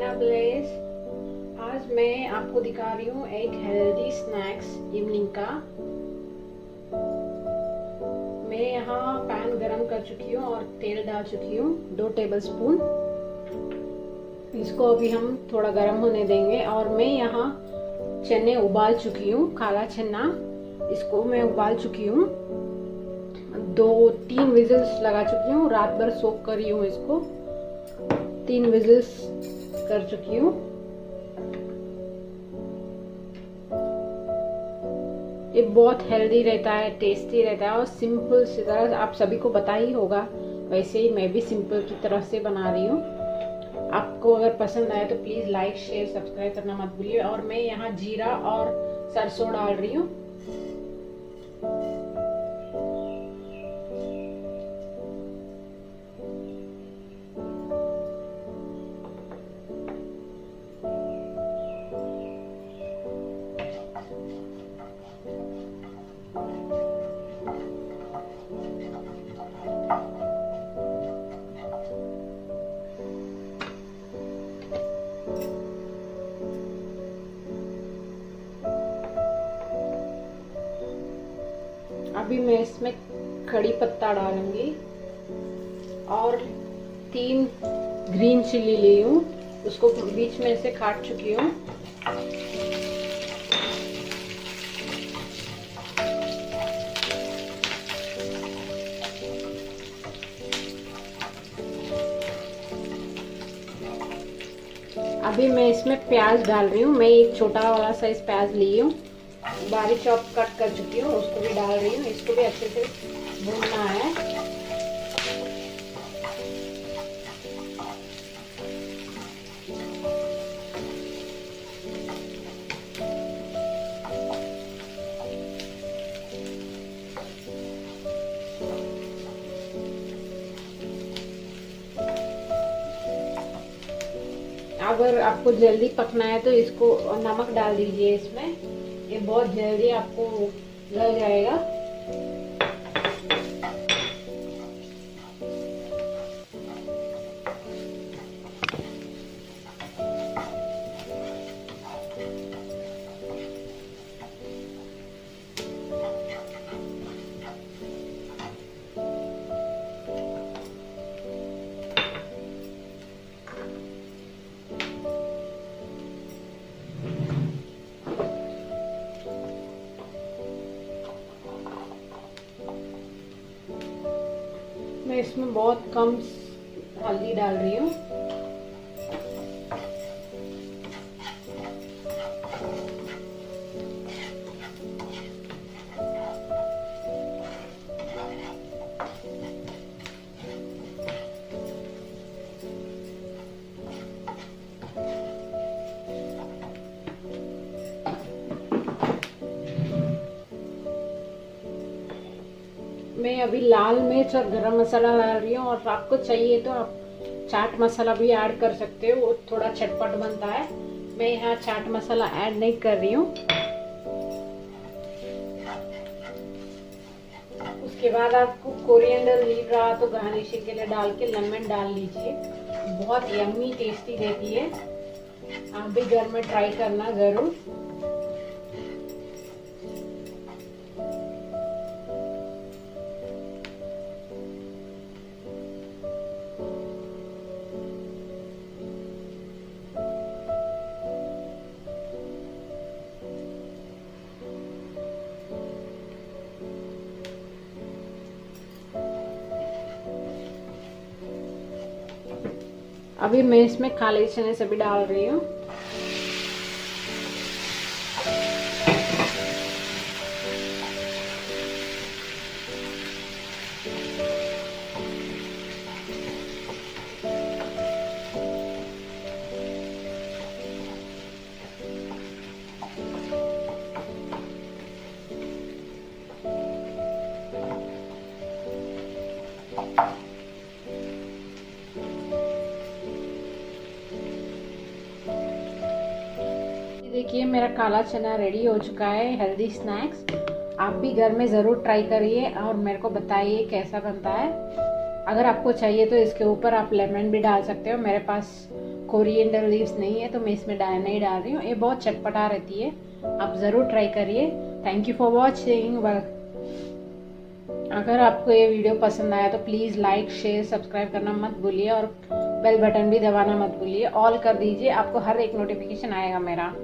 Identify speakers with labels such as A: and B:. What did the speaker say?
A: Guys आज मैं आपको दिखा रही हूँ एक हेल्दी स्नैक्स इवनिंग का। मैं यहाँ पैन गरम कर चुकी हूँ और तेल डाल चुकी हूँ, दो टेबल स्पून इसको अभी हम थोड़ा गरम होने देंगे और मैं यहाँ चने उबाल चुकी हूँ, काला चना। इसको मैं उबाल चुकी हूँ। दो, तीन विजल्स लगा चुकी हूँ, रात भर सोख करी हूँ इसको। तीन विजल्स कर चुकी हूँ। ये बहुत हेल्दी रहता है टेस्टी रहता है और सिंपल सी तरह आप सभी को पता ही होगा। वैसे ही मैं भी सिंपल की तरह से बना रही हूँ। आपको अगर पसंद आए तो प्लीज़ लाइक शेयर सब्सक्राइब करना मत भूलिए। और मैं यहाँ जीरा और सरसों डाल रही हूँ। अभी मैं इसमें कड़ी पत्ता डालूँगी और तीन ग्रीन चिल्ली ली हूँ। उसको बीच में से काट चुकी हूँ। अभी मैं इसमें प्याज डाल रही हूँ। मैं एक छोटा वाला साइज़ प्याज ली हूँ। बारीक चॉप कट कर चुकी हूँ उसको भी डाल रही हूँ इसको भी अच्छे से भूनना है। अगर आपको जल्दी पकना है तो इसको नमक डाल दीजिए इसमें। ये बहुत जल्दी आपको लग जाएगा। मैं इसमें बहुत कम हल्दी डाल रही हूँ। मैं अभी लाल मिर्च और गरम मसाला डाल रही हूँ और आपको चाहिए तो आप चाट मसाला भी ऐड कर सकते हो, वो थोड़ा चटपट बनता है। मैं यहाँ चाट मसाला ऐड नहीं कर रही हूँ। उसके बाद आपको कोरिएंडर लीव रहा तो गार्निशिंग के लिए डाल के लेमन डाल लीजिए। बहुत यम्मी टेस्टी रहती है। आप भी घर में ट्राई करना ज़रूर। अभी मैं इसमें काले चने से भी डाल रही हूँ। देखिए, मेरा काला चना रेडी हो चुका है हेल्दी स्नैक्स आप भी घर में ज़रूर ट्राई करिए और मेरे को बताइए कैसा बनता है। अगर आपको चाहिए तो इसके ऊपर आप लेमन भी डाल सकते हो। मेरे पास कोरिएंडर लीव्स नहीं है तो मैं इसमें डाल, नहीं डाल रही हूँ। ये बहुत चटपटा रहती है। आप ज़रूर ट्राई करिए। थैंक यू फॉर वॉचिंग अगर आपको ये वीडियो पसंद आया तो प्लीज़ लाइक शेयर सब्सक्राइब करना मत भूलिए और बेल बटन भी दबाना मत भूलिए। ऑल कर दीजिए। आपको हर एक नोटिफिकेशन आएगा मेरा।